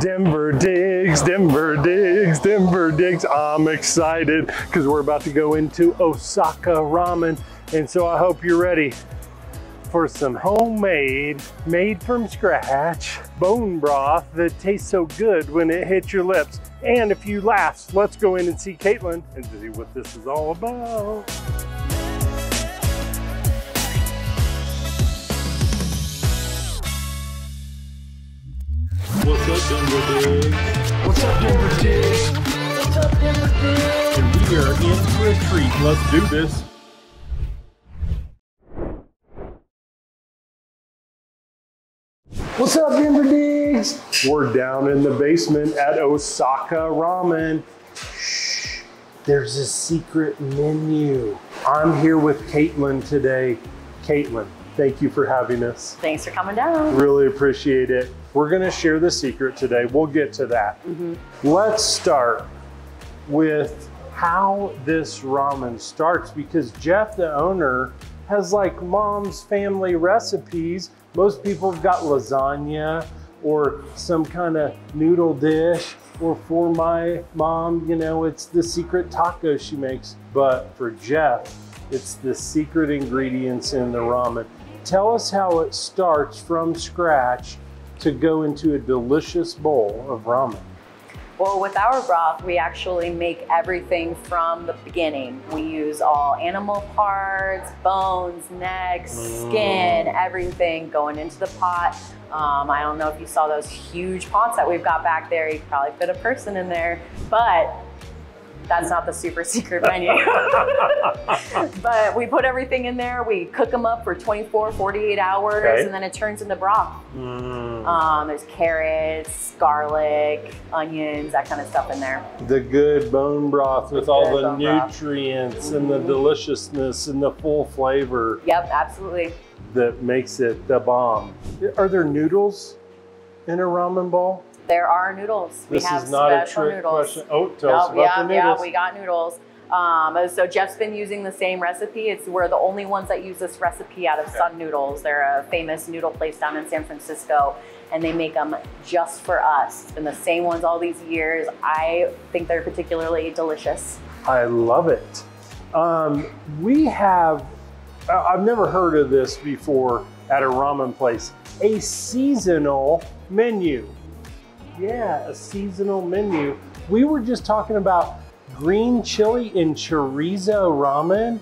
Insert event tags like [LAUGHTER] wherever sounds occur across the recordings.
Denver Digs, Denver Digs, Denver Digs. I'm excited because we're about to go into Osaka Ramen. And so I hope you're ready for some homemade, made from scratch bone broth that tastes so good when it hits your lips. And a few laughs. Let's go in and see Caitlin and see what this is all about. Treat. Let's do this. What's up, Denver Digs? We're down in the basement at Osaka Ramen. Shh, there's a secret menu. I'm here with Caitlin today. Caitlin, thank you for having us. Thanks for coming down. Really appreciate it. We're gonna share the secret today. We'll get to that. Mm-hmm. Let's start with how this ramen starts because Jeff, the owner, has like mom's family recipes. Most people have got lasagna or some kind of noodle dish. Or for my mom, you know, it's the secret taco she makes. But for Jeff, it's the secret ingredients in the ramen. Tell us how it starts from scratch to go into a delicious bowl of ramen. Well, with our broth, we actually make everything from the beginning. We use all animal parts, bones, necks, skin, everything going into the pot. Um, I don't know if you saw those huge pots that we've got back there. You could probably fit a person in there, but that's not the super [LAUGHS] secret menu. [LAUGHS] but we put everything in there. We cook them up for 24, 48 hours, Okay. and then it turns into broth. Mm, Um, there's carrots, garlic, onions, that kind of stuff in there. the good bone broth with all the bone broth. nutrients and the deliciousness and the full flavor Yep, absolutely. that makes it the bomb. Are there noodles in a ramen bowl? There are noodles. This we have is not a special trick noodles. question. Oh, tell us Nope, about yeah, the yeah, we got noodles. Um, so Jeff's been using the same recipe. It's we're the only ones that use this recipe out of Okay. Sun Noodles. They're a famous noodle place down in San Francisco, and they make them just for us. It's been the same ones all these years. I think they're particularly delicious. I love it. Um, we have. I've never heard of this before at a ramen place, a seasonal menu. Yeah, a seasonal menu. We were just talking about green chili and chorizo ramen.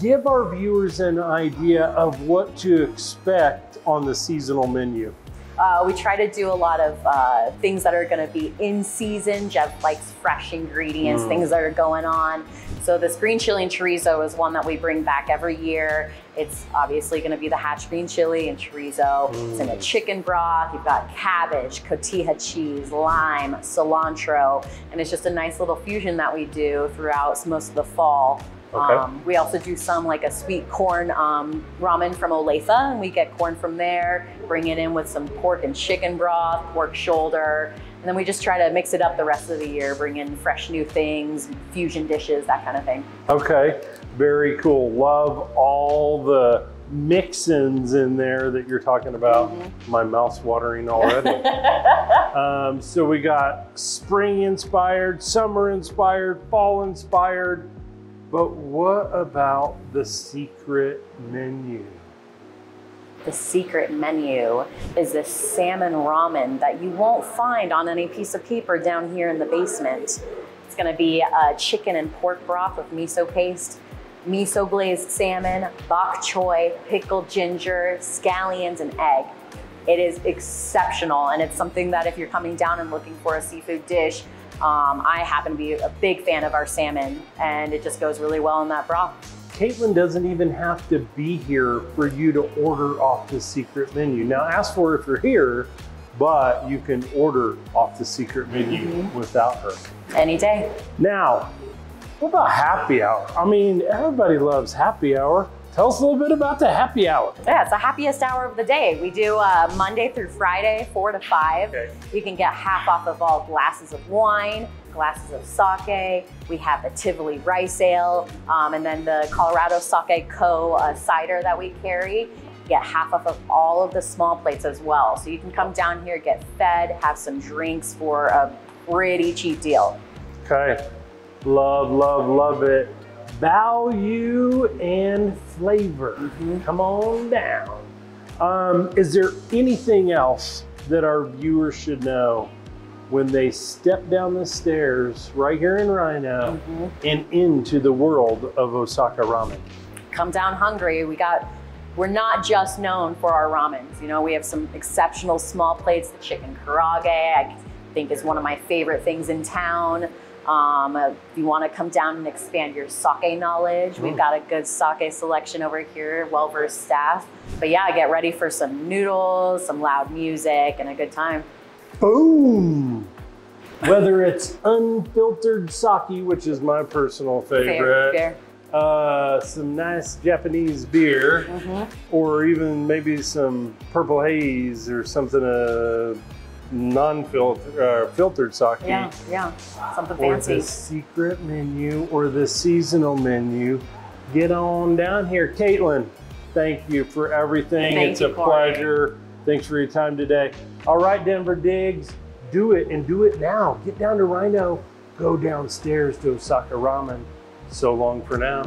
Give our viewers an idea of what to expect on the seasonal menu. Uh, we try to do a lot of uh, things that are going to be in season. Jeff likes fresh ingredients, Mm. things that are going on. So this green chili and chorizo is one that we bring back every year. It's obviously going to be the hatch green chili and chorizo. It's in a Mm. chicken broth. You've got cabbage, cotija cheese, lime, cilantro, and it's just a nice little fusion that we do throughout most of the fall. Okay. Um, we also do some like a sweet corn um, ramen from Olathe, and we get corn from there, bring it in with some pork and chicken broth, pork shoulder, and then we just try to mix it up the rest of the year, bring in fresh new things, fusion dishes, that kind of thing. Okay, very cool. Love all the mix-ins in there that you're talking about. My mouth's watering already. [LAUGHS] um, so we got spring inspired, summer inspired, fall inspired. But what about the secret menu? The secret menu is this salmon ramen that you won't find on any piece of paper down here in the basement. It's gonna be a chicken and pork broth with miso paste, miso glazed salmon, bok choy, pickled ginger, scallions, and egg. It is exceptional, and it's something that if you're coming down and looking for a seafood dish, um, I happen to be a big fan of our salmon, and it just goes really well in that broth. Caitlin doesn't even have to be here for you to order off the secret menu. Now, ask for her if you're here, but you can order off the secret menu without her. Any day. Now, what about happy hour? I mean, everybody loves happy hour. Tell us a little bit about the happy hour. Yeah, it's the happiest hour of the day. We do uh, Monday through Friday, 4 to 5. Okay. You can get half off of all glasses of wine, glasses of sake. We have the Tivoli rice ale, um, and then the Colorado Sake Co. Uh, cider that we carry. get half off of all of the small plates as well. So you can come down here, get fed, have some drinks for a pretty cheap deal. Okay. Love, love, love it. Value and flavor. Mm-hmm. Come on down. Um, is there anything else that our viewers should know when they step down the stairs right here in RiNo Mhm. and into the world of Osaka ramen? Come down hungry. We got. We're not just known for our ramens. You know, we have some exceptional small plates. The chicken karaage, I think, is one of my favorite things in town. Um, if you want to come down and expand your sake knowledge, we've Mm. got a good sake selection over here, well versed staff. But yeah, get ready for some noodles, some loud music, and a good time. Boom! Whether it's unfiltered sake, which is my personal favorite, Fair, uh, some nice Japanese beer, Mhm. or even maybe some purple haze or something uh, non-filtered uh, filtered sake. Yeah, yeah, something Or fancy. the secret menu or the seasonal menu. Get on down here. Caitlin, thank you for everything. Thank it's a pleasure. Thanks for your time today. All right, Denver Digs, do it and do it now. Get down to RiNo, go downstairs to Osaka Ramen. So long for now.